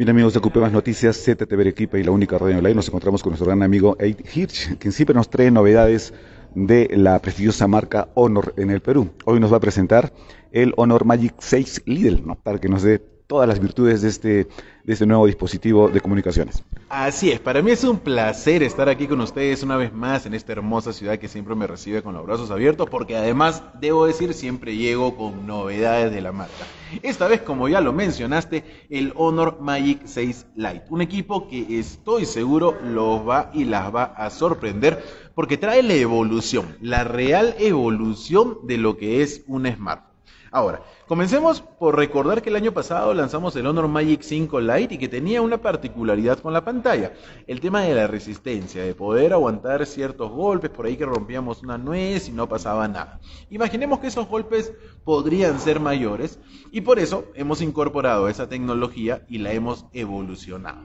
Bien amigos de Más Noticias, ZTV Equipa y la única radio online, nos encontramos con nuestro gran amigo Eid Hirsch, quien siempre nos trae novedades de la prestigiosa marca Honor en el Perú. Hoy nos va a presentar el Honor Magic 6 Lidl, ¿no? para que nos dé todas las virtudes de este, de este nuevo dispositivo de comunicaciones. Así es, para mí es un placer estar aquí con ustedes una vez más en esta hermosa ciudad que siempre me recibe con los brazos abiertos, porque además, debo decir, siempre llego con novedades de la marca. Esta vez, como ya lo mencionaste, el Honor Magic 6 Lite, un equipo que estoy seguro los va y las va a sorprender porque trae la evolución, la real evolución de lo que es un smartphone. Ahora, comencemos por recordar que el año pasado lanzamos el Honor Magic 5 Lite y que tenía una particularidad con la pantalla, el tema de la resistencia, de poder aguantar ciertos golpes, por ahí que rompíamos una nuez y no pasaba nada. Imaginemos que esos golpes podrían ser mayores y por eso hemos incorporado esa tecnología y la hemos evolucionado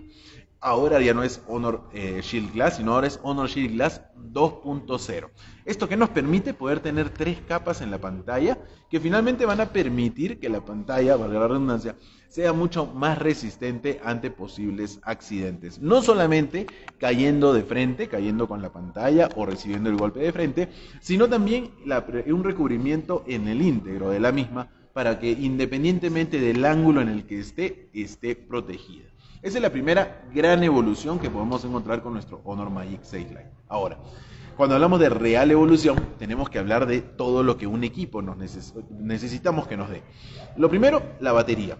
ahora ya no es Honor eh, Shield Glass, sino ahora es Honor Shield Glass 2.0. Esto que nos permite poder tener tres capas en la pantalla que finalmente van a permitir que la pantalla, valga la redundancia, sea mucho más resistente ante posibles accidentes. No solamente cayendo de frente, cayendo con la pantalla o recibiendo el golpe de frente, sino también un recubrimiento en el íntegro de la misma para que independientemente del ángulo en el que esté, esté protegida. Esa es la primera gran evolución que podemos encontrar con nuestro Honor Magic 6 Lite. Ahora, cuando hablamos de real evolución, tenemos que hablar de todo lo que un equipo nos necesitamos que nos dé. Lo primero, la batería.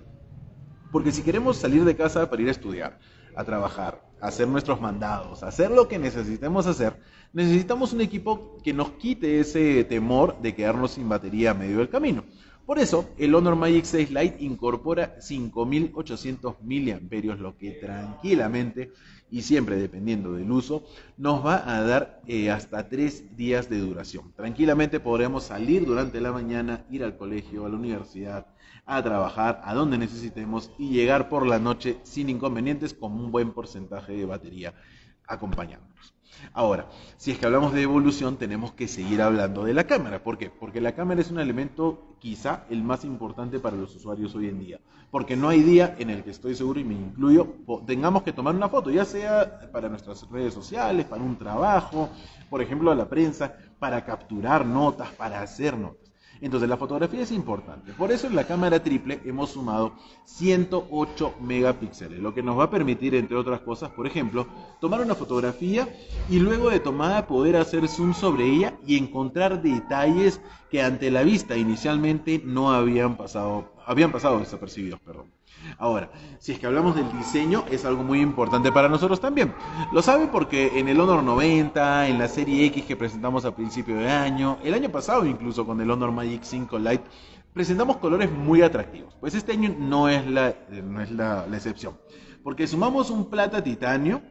Porque si queremos salir de casa para ir a estudiar, a trabajar, a hacer nuestros mandados, a hacer lo que necesitemos hacer, necesitamos un equipo que nos quite ese temor de quedarnos sin batería a medio del camino. Por eso, el Honor Magic 6 Lite incorpora 5800 mAh, lo que tranquilamente y siempre dependiendo del uso, nos va a dar eh, hasta 3 días de duración. Tranquilamente podremos salir durante la mañana, ir al colegio, a la universidad, a trabajar, a donde necesitemos y llegar por la noche sin inconvenientes con un buen porcentaje de batería acompañándonos. Ahora, si es que hablamos de evolución, tenemos que seguir hablando de la cámara. ¿Por qué? Porque la cámara es un elemento quizá el más importante para los usuarios hoy en día. Porque no hay día en el que estoy seguro, y me incluyo, tengamos que tomar una foto, ya sea para nuestras redes sociales, para un trabajo, por ejemplo, a la prensa, para capturar notas, para hacer notas. Entonces la fotografía es importante. Por eso en la cámara triple hemos sumado 108 megapíxeles, lo que nos va a permitir, entre otras cosas, por ejemplo, tomar una fotografía y luego de tomada poder hacer zoom sobre ella y encontrar detalles que ante la vista inicialmente no habían pasado, habían pasado desapercibidos, perdón. Ahora, si es que hablamos del diseño, es algo muy importante para nosotros también. Lo sabe porque en el Honor 90, en la serie X que presentamos a principio de año, el año pasado incluso con el Honor Magic 5 Lite, presentamos colores muy atractivos. Pues este año no es la, no es la excepción. Porque sumamos un plata titanio,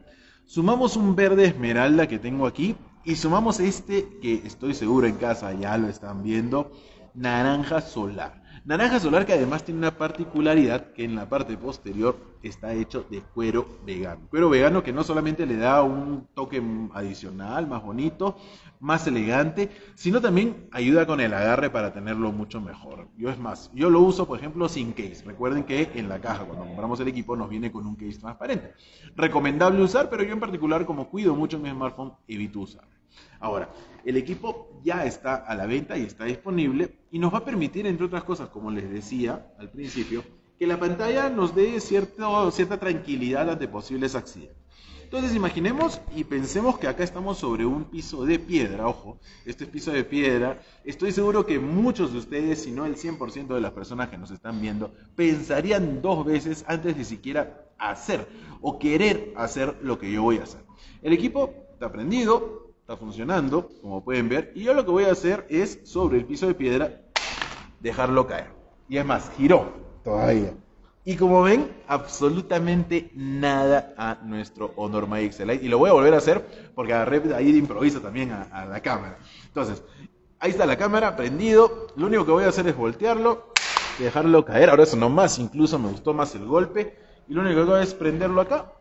sumamos un verde esmeralda que tengo aquí y sumamos este que estoy seguro en casa ya lo están viendo, naranja solar. Naranja solar que además tiene una particularidad que en la parte posterior está hecho de cuero vegano. Cuero vegano que no solamente le da un toque adicional, más bonito, más elegante, sino también ayuda con el agarre para tenerlo mucho mejor. Yo es más, yo lo uso por ejemplo sin case. Recuerden que en la caja cuando compramos el equipo nos viene con un case transparente. Recomendable usar, pero yo en particular como cuido mucho mi smartphone evito usar. Ahora, el equipo ya está a la venta y está disponible y nos va a permitir, entre otras cosas, como les decía al principio, que la pantalla nos dé cierta tranquilidad ante posibles accidentes. Entonces imaginemos y pensemos que acá estamos sobre un piso de piedra, ojo, este es piso de piedra, estoy seguro que muchos de ustedes, si no el 100% de las personas que nos están viendo, pensarían dos veces antes de siquiera hacer o querer hacer lo que yo voy a hacer. El equipo está prendido, está funcionando, como pueden ver, y yo lo que voy a hacer es, sobre el piso de piedra, dejarlo caer. Y es más, giró todavía. Y como ven, absolutamente nada a nuestro Honor Magic Y lo voy a volver a hacer porque agarré ahí de improviso también a, a, la cámara. Entonces, ahí está la cámara, prendido. Lo único que voy a hacer es voltearlo, dejarlo caer. Ahora eso no más, incluso me gustó más el golpe. Y lo único que hago es prenderlo acá,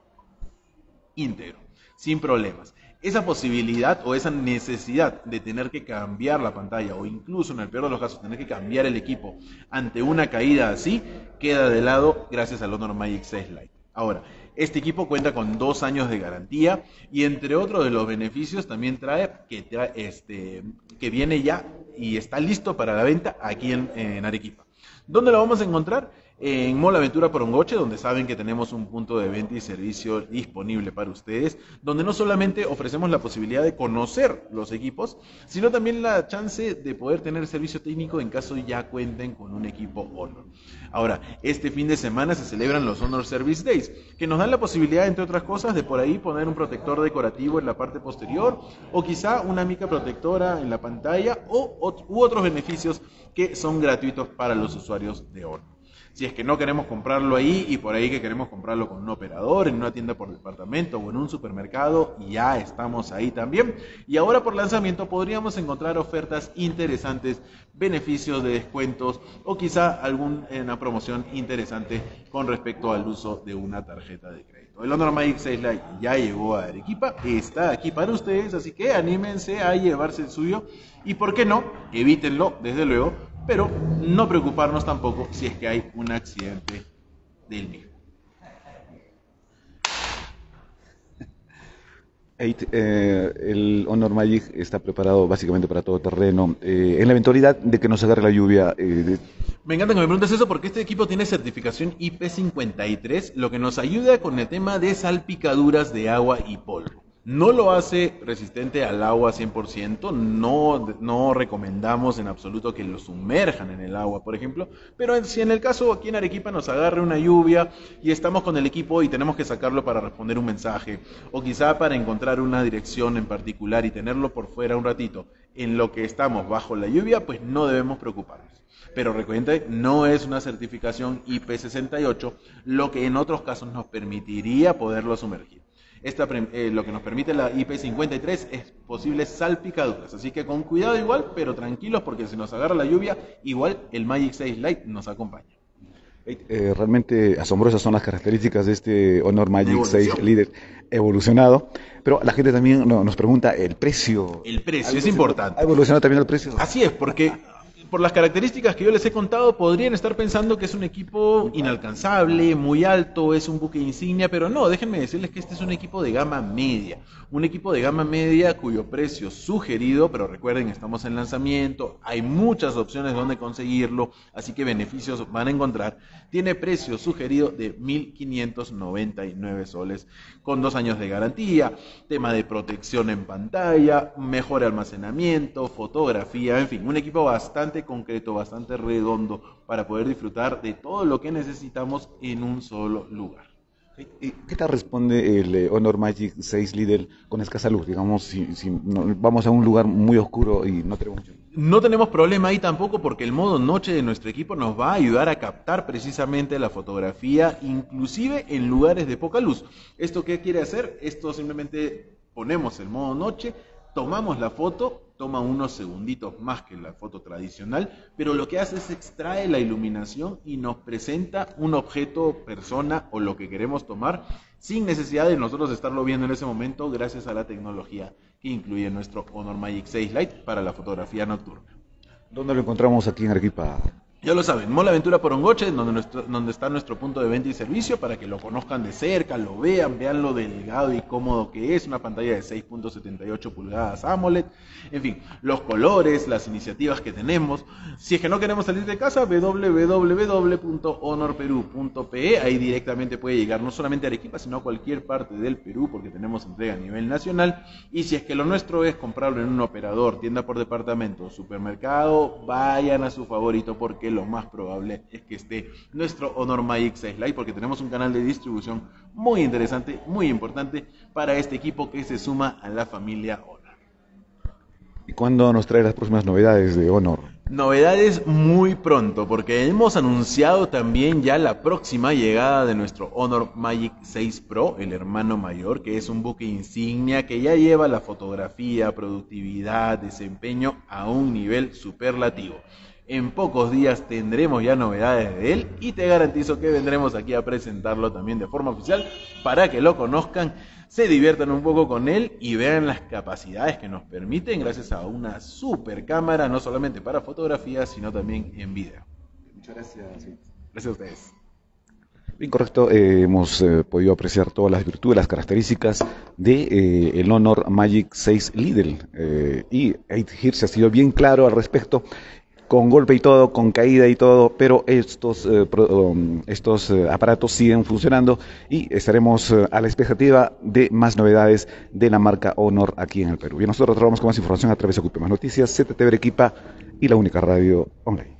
íntegro, sin problemas esa posibilidad o esa necesidad de tener que cambiar la pantalla o incluso en el peor de los casos tener que cambiar el equipo ante una caída así queda de lado gracias al Honor Magic 6 Lite. Ahora, este equipo cuenta con dos años de garantía y entre otros de los beneficios también trae que, este, que viene ya y está listo para la venta aquí en, en Arequipa. ¿Dónde lo vamos a encontrar? En Mola Aventura Porongoche, donde saben que tenemos un punto de venta y servicio disponible para ustedes, donde no solamente ofrecemos la posibilidad de conocer los equipos, sino también la chance de poder tener servicio técnico en caso ya cuenten con un equipo Honor. Ahora, este fin de semana se celebran los Honor Service Days, que nos dan la posibilidad, entre otras cosas, de por ahí poner un protector decorativo en la parte posterior, o quizá una mica protectora en la pantalla, o, u otros beneficios que son gratuitos para los usuarios de Honor si es que no queremos comprarlo ahí y por ahí que queremos comprarlo con un operador, en una tienda por departamento o en un supermercado, ya estamos ahí también. Y ahora por lanzamiento podríamos encontrar ofertas interesantes, beneficios de descuentos o quizá alguna promoción interesante con respecto al uso de una tarjeta de crédito. El Honor Magic 6 Lite ya llegó a Arequipa, está aquí para ustedes, así que anímense a llevarse el suyo y por qué no, evítenlo, desde luego, pero no preocuparnos tampoco si es que hay un accidente del mismo. Eh, el Honor Magic está preparado básicamente para todo terreno. Eh, en la eventualidad de que nos agarre la lluvia. Eh, me encanta que me preguntes eso porque este equipo tiene certificación IP53, lo que nos ayuda con el tema de salpicaduras de agua y polvo. No lo hace resistente al agua 100%, no, no recomendamos en absoluto que lo sumerjan en el agua, por ejemplo, pero si en el caso aquí en Arequipa nos agarre una lluvia y estamos con el equipo y tenemos que sacarlo para responder un mensaje, o quizá para encontrar una dirección en particular y tenerlo por fuera un ratito, en lo que estamos bajo la lluvia, pues no debemos preocuparnos. Pero recuerden, no es una certificación IP68, lo que en otros casos nos permitiría poderlo sumergir. Esta, eh, lo que nos permite la IP53 es posibles salpicaduras. Así que con cuidado igual, pero tranquilos porque si nos agarra la lluvia, igual el Magic 6 Lite nos acompaña. Eh, realmente asombrosas son las características de este Honor Magic 6 Líder evolucionado. Pero la gente también nos pregunta el precio. El precio es importante. ¿Ha evolucionado también el precio? Así es, porque por las características que yo les he contado, podrían estar pensando que es un equipo inalcanzable, muy alto, es un buque insignia, pero no, déjenme decirles que este es un equipo de gama media. Un equipo de gama media cuyo precio sugerido, pero recuerden, estamos en lanzamiento, hay muchas opciones donde conseguirlo, así que beneficios van a encontrar. Tiene precio sugerido de 1.599 soles, con dos años de garantía, tema de protección en pantalla, mejor almacenamiento, fotografía, en fin, un equipo bastante concreto, bastante redondo para poder disfrutar de todo lo que necesitamos en un solo lugar. ¿Qué tal responde el eh, Honor Magic 6 Lidl con escasa luz? Digamos, si, vamos a un lugar muy oscuro y no tenemos No tenemos problema ahí tampoco porque el modo noche de nuestro equipo nos va a ayudar a captar precisamente la fotografía, inclusive en lugares de poca luz. ¿Esto qué quiere hacer? Esto simplemente ponemos el modo noche, tomamos la foto, toma unos segunditos más que la foto tradicional, pero lo que hace es extrae la iluminación y nos presenta un objeto, persona o lo que queremos tomar sin necesidad de nosotros estarlo viendo en ese momento gracias a la tecnología que incluye nuestro Honor Magic 6 Lite para la fotografía nocturna. ¿Dónde lo encontramos aquí en Arequipa? Ya lo saben, Mola Aventura Porongoche, donde, donde está nuestro punto de venta y servicio, para que lo conozcan de cerca, lo vean, vean lo delgado y cómodo que es, una pantalla de 6.78 pulgadas AMOLED, en fin, los colores, las iniciativas que tenemos. Si es que no queremos salir de casa, www.honorperú.pe, ahí directamente puede llegar no solamente a Arequipa, sino a cualquier parte del Perú, porque tenemos entrega a nivel nacional. Y si es que lo nuestro es comprarlo en un operador, tienda por departamento, supermercado, vayan a su favorito, porque lo más probable es que esté nuestro Honor Magic 6 Lite porque tenemos un canal de distribución muy interesante, muy importante para este equipo que se suma a la familia Honor. ¿Y cuándo nos trae las próximas novedades de Honor? Novedades muy pronto, porque hemos anunciado también ya la próxima llegada de nuestro Honor Magic 6 Pro, el hermano mayor, que es un buque insignia que ya lleva la fotografía, productividad, desempeño a un nivel superlativo. En pocos días tendremos ya novedades de él y te garantizo que vendremos aquí a presentarlo también de forma oficial para que lo conozcan, se diviertan un poco con él y vean las capacidades que nos permiten gracias a una super cámara, no solamente para fotografías, sino también en video. Muchas gracias. Gracias a ustedes. Incorrecto, eh, hemos eh, podido apreciar todas las virtudes, las características de eh, el Honor Magic 6 Lidl. y Hirsch ha sido bien claro al respecto, con golpe y todo, con caída y todo, pero estos, um, estos aparatos siguen funcionando y estaremos a la expectativa de más novedades de la marca Honor aquí en el Perú. Y nosotros trabajamos con más información a través de Ocupe Más Noticias, CTT Equipa y la única radio online.